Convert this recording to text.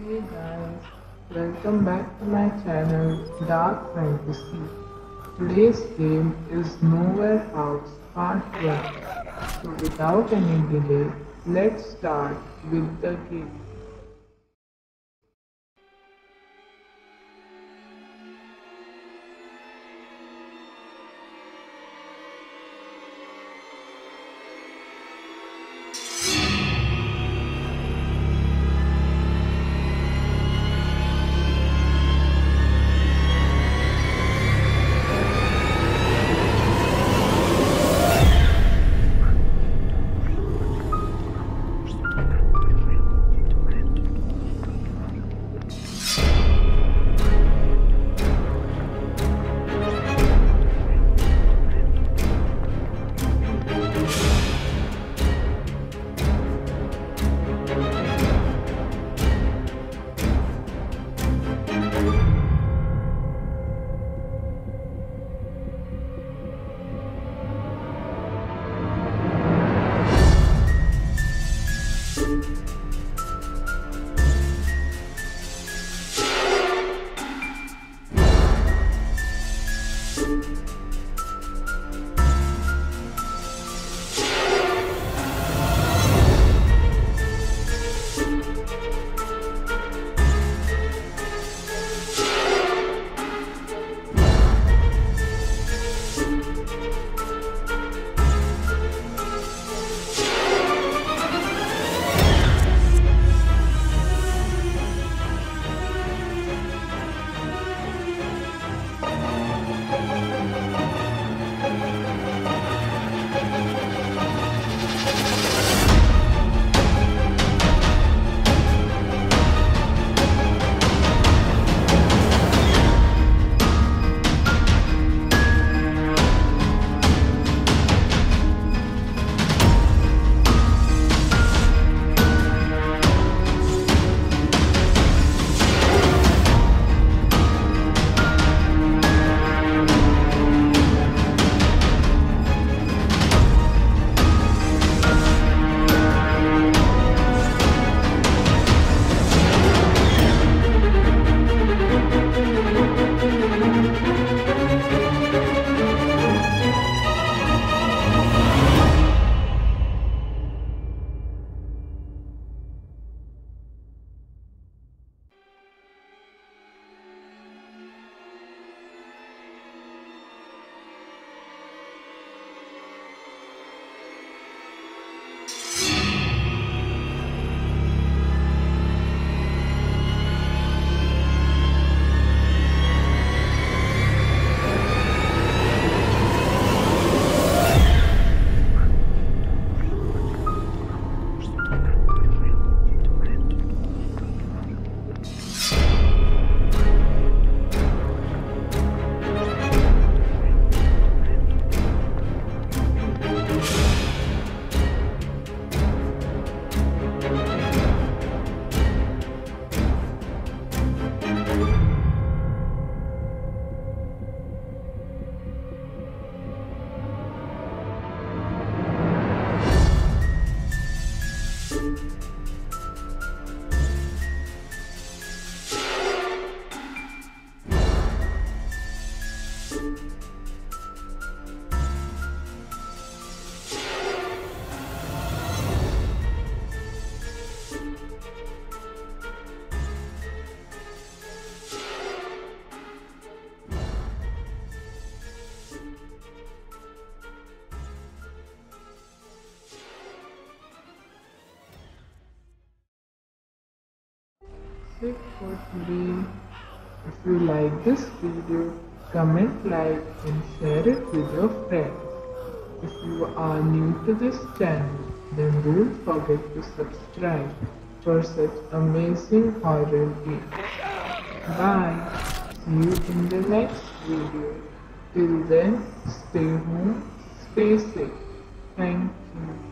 Hey guys, welcome back to my channel Dark Fantasy. Today's game is Nowhere House Part 1. So without any delay, let's start with the game. For today. If you like this video, comment, like and share it with your friends. If you are new to this channel, then don't forget to subscribe for such amazing horror games. Bye. See you in the next video. Till then, stay home, stay safe. Thank you.